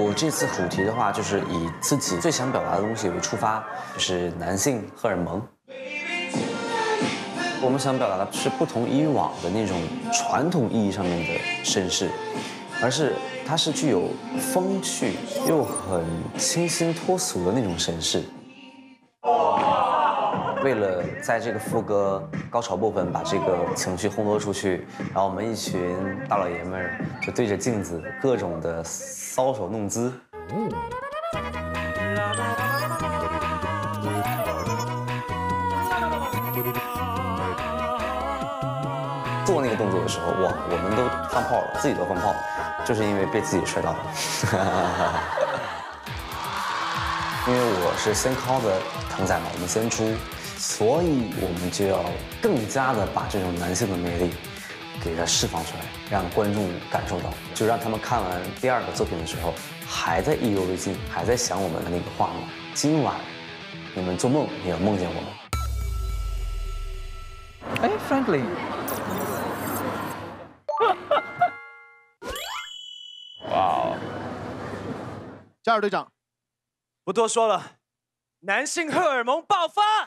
我这次主题的话，就是以自己最想表达的东西为出发，就是男性荷尔蒙。我们想表达的是不同以往的那种传统意义上面的绅士，而是它是具有风趣又很清新脱俗的那种绅士。为了在这个副歌高潮部分把这个情绪烘托出去，然后我们一群大老爷们儿就对着镜子各种的搔首弄姿。做那个动作的时候，哇，我们都放炮了，自己都放炮了，就是因为被自己摔到了。因为我是先敲的腾仔嘛，我们先出，所以我们就要更加的把这种男性的魅力给它释放出来，让观众感受到，就让他们看完第二个作品的时候，还在意犹未尽，还在想我们的那个画面。今晚你们做梦也要梦见我们。哎，Frankly，哇哦！加尔队长，不多说了，男性荷尔蒙爆发。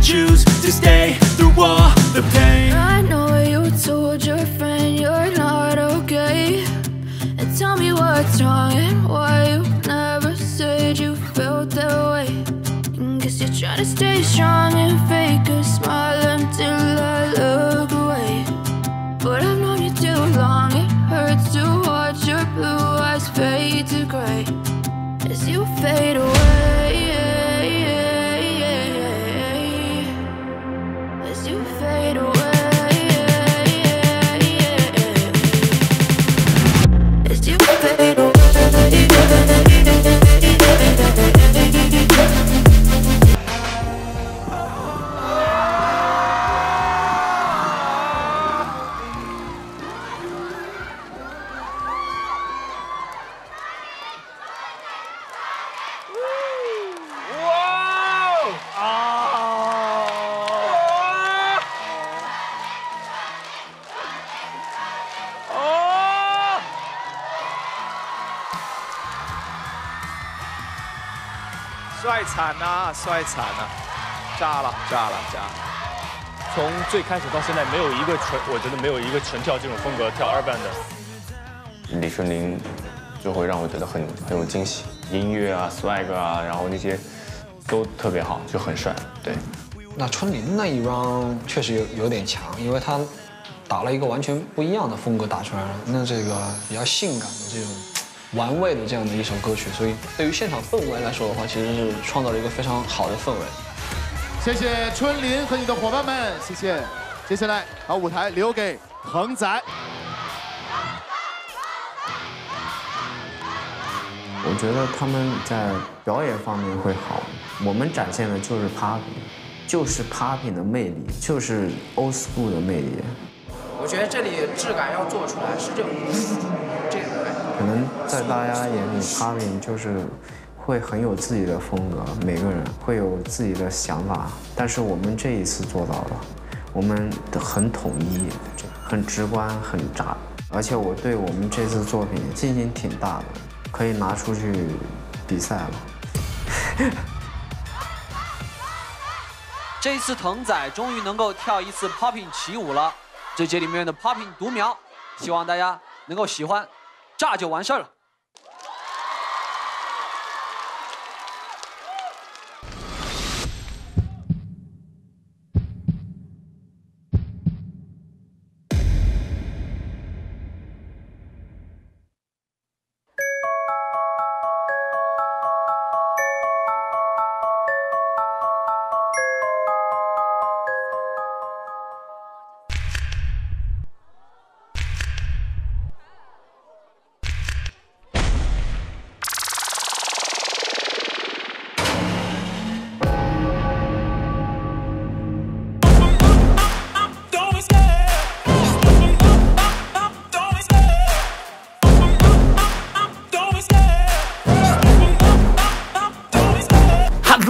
choose to stay through all the pain stupid 帅惨呐，帅惨呐，炸了，炸了，炸了！从最开始到现在，没有一个纯，我觉得没有一个纯跳这种风格跳二班的。李春林就会让我觉得很很有惊喜，音乐啊、swag 啊，然后那些都特别好，就很帅。对，那春林那一 round 确实有有点强，因为他打了一个完全不一样的风格打出来了，那这个比较性感的这种玩味的这样的一首歌曲，所以对于现场氛围来说的话，其实是创造了一个非常好的氛围。谢谢春林和你的伙伴们，谢谢。接下来把舞台留给恒仔。我觉得他们在表演方面会好，我们展现的就是 popping，就是 popping 的魅力，就是 old school 的魅力。我觉得这里质感要做出来是这种。可能在大家眼里，popping 就是会很有自己的风格，每个人会有自己的想法，但是我们这一次做到了，我们很统一，很直观，很炸，而且我对我们这次作品信心挺大的。可以拿出去比赛了。这一次腾仔终于能够跳一次 popping 起舞了，这节里面的 popping 独苗，希望大家能够喜欢，炸就完事儿了。